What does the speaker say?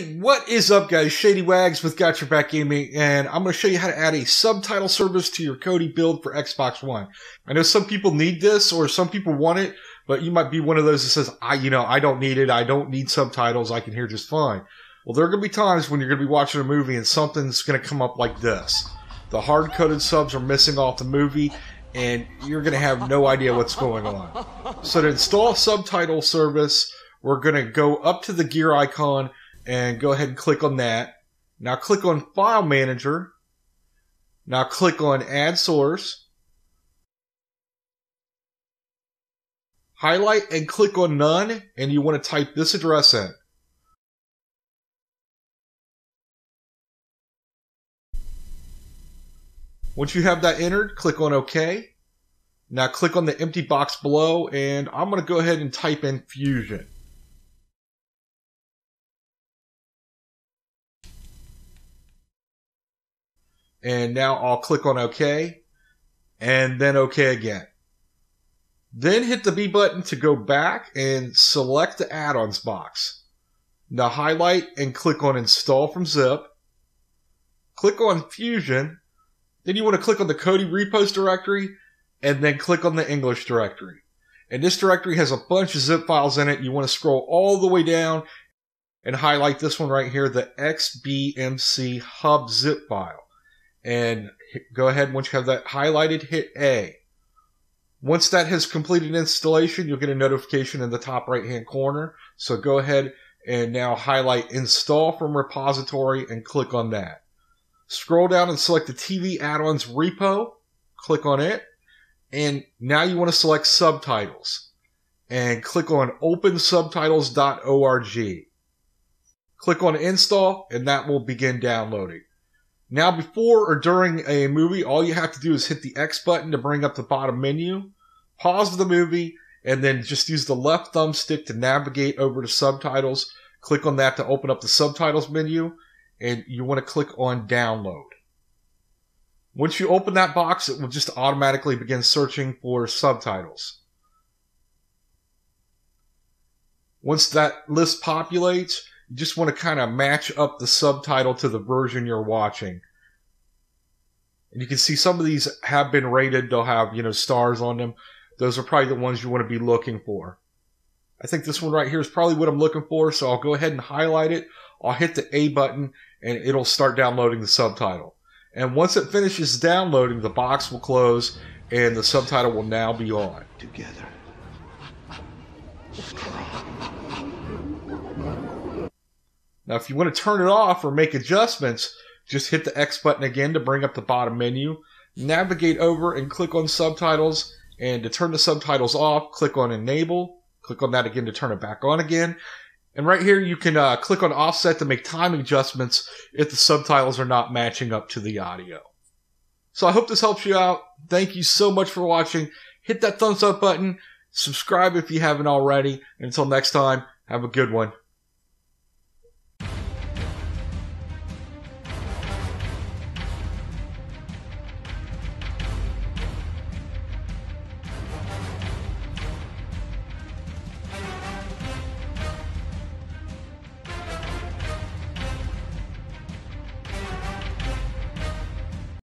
What is up, guys? Shady Wags with Got Your Back Gaming, and I'm going to show you how to add a subtitle service to your Kodi build for Xbox One. I know some people need this, or some people want it, but you might be one of those that says, "I, you know, I don't need it. I don't need subtitles. I can hear just fine." Well, there are going to be times when you're going to be watching a movie and something's going to come up like this. The hard-coded subs are missing off the movie, and you're going to have no idea what's going on. So to install subtitle service, we're going to go up to the gear icon and go ahead and click on that. Now click on File Manager. Now click on Add Source. Highlight and click on None, and you want to type this address in. Once you have that entered, click on OK. Now click on the empty box below, and I'm going to go ahead and type in Fusion. And now I'll click on OK and then OK again. Then hit the B button to go back and select the add-ons box. Now highlight and click on install from zip. Click on Fusion. Then you want to click on the Kodi repos directory and then click on the English directory. And this directory has a bunch of zip files in it. You want to scroll all the way down and highlight this one right here, the XBMC hub zip file and go ahead once you have that highlighted hit A. Once that has completed installation, you'll get a notification in the top right hand corner. So go ahead and now highlight install from repository and click on that. Scroll down and select the TV add-ons repo, click on it, and now you want to select subtitles and click on opensubtitles.org. Click on install and that will begin downloading. Now, before or during a movie, all you have to do is hit the X button to bring up the bottom menu, pause the movie, and then just use the left thumbstick to navigate over to subtitles. Click on that to open up the subtitles menu, and you want to click on download. Once you open that box, it will just automatically begin searching for subtitles. Once that list populates, you just want to kind of match up the subtitle to the version you're watching. And you can see some of these have been rated. They'll have, you know, stars on them. Those are probably the ones you want to be looking for. I think this one right here is probably what I'm looking for. So I'll go ahead and highlight it. I'll hit the A button and it'll start downloading the subtitle. And once it finishes downloading, the box will close and the subtitle will now be on. Together. Now, if you want to turn it off or make adjustments, just hit the X button again to bring up the bottom menu. Navigate over and click on subtitles. And to turn the subtitles off, click on enable. Click on that again to turn it back on again. And right here, you can uh, click on offset to make timing adjustments if the subtitles are not matching up to the audio. So I hope this helps you out. Thank you so much for watching. Hit that thumbs up button. Subscribe if you haven't already. And until next time, have a good one.